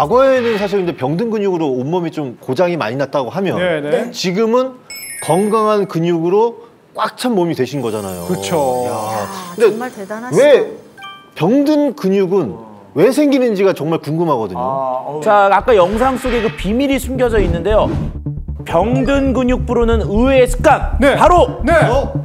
과거에는 사실 근데 병든 근육으로 온몸이 좀 고장이 많이 났다고 하면 네네. 지금은 건강한 근육으로 꽉 찬 몸이 되신 거잖아요. 아, 근데 정말 대단하시다. 왜 병든 근육은 왜 생기는지가 정말 궁금하거든요. 자, 아까 영상 속에 그 비밀이 숨겨져 있는데요. 병든 근육 부르는 의외의 습관. 네. 바로 네.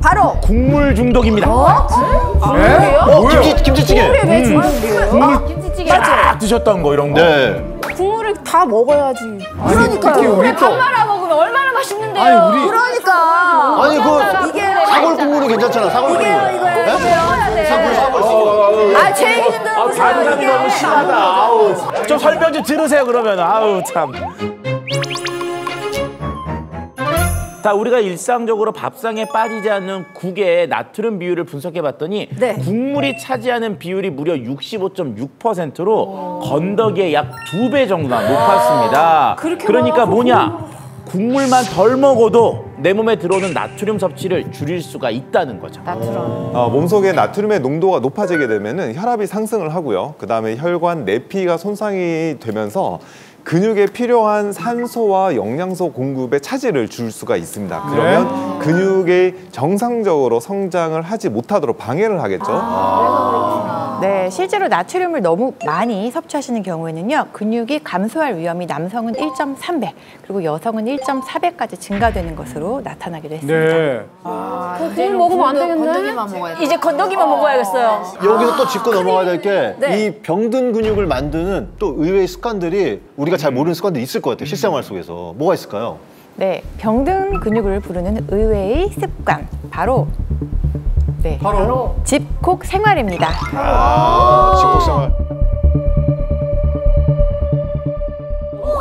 바로 국물 중독입니다. 네? 어, 김치, 김치찌개. 왜 중독이에요? 김치찌개. 쫙 드셨던 거 이런 거. 네. 국물을 다 먹어야지. 그러니까요. 특히 우리 또밥 말아 먹으면 얼마나 맛있는데요. 아니 우리 그러니까 아니 그 이게 사골 국물은 괜찮잖아. 사골 국물. 이게요 이거요 이거요. 사골 사골. 아, 제 얘기 좀 아, 들어보세요. 반감이 이게. 너무 심하다. 아우. 좀 설명 좀 들으세요, 그러면. 아우, 참. 자, 우리가 일상적으로 밥상에 빠지지 않는 국의 나트륨 비율을 분석해 봤더니 네. 국물이 차지하는 비율이 무려 65.6%로 건더기의 약두 배 정도나 높았습니다. 그러니까 뭐냐? 국물만 덜 먹어도 내 몸에 들어오는 나트륨 섭취를 줄일 수가 있다는 거죠. 어, 몸속의 나트륨의 농도가 높아지게 되면은 혈압이 상승을 하고요. 그 다음에 혈관 내피가 손상이 되면서 근육에 필요한 산소와 영양소 공급에 차질을 줄 수가 있습니다. 그러면 근육이 정상적으로 성장을 하지 못하도록 방해를 하겠죠. 네, 실제로 나트륨을 너무 많이 섭취하시는 경우에는요, 근육이 감소할 위험이 남성은 1.3배, 그리고 여성은 1.4배까지 증가되는 것으로 나타나기도 했습니다. 네. 국물 먹으면 안 되겠네. 건더기만 먹어야 돼. 이제 건더기만 먹어야겠어요. 여기서 또 짚고 넘어가야 될 게 이 네. 병든 근육을 만드는 또 의외의 습관들이 우리가 잘 모르는 습관들이 있을 것 같아요. 실생활 속에서. 뭐가 있을까요? 네, 병든 근육을 부르는 의외의 습관, 바로 네, 바로 집콕 생활입니다. 식복생활.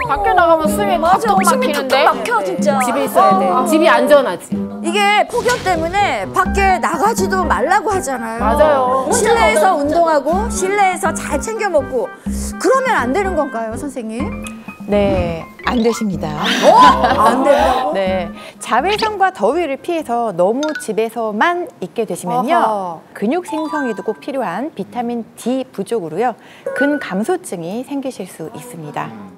밖에 나가면 숨이 맞아, 막히는데. 막혀 진짜. 집에 있어야 돼. 집이 안전하지. 이게 폭염 때문에 밖에 나가지도 말라고 하잖아요. 맞아요. 실내에서 운동하고 실내에서 잘 챙겨 먹고 그러면 안 되는 건가요, 선생님? 네, 안 되십니다. 안 된다고? 네, 자외선과 더위를 피해서 너무 집에서만 있게 되시면요, 아하. 근육 생성에도 꼭 필요한 비타민 D 부족으로요, 근감소증이 생기실 수 있습니다.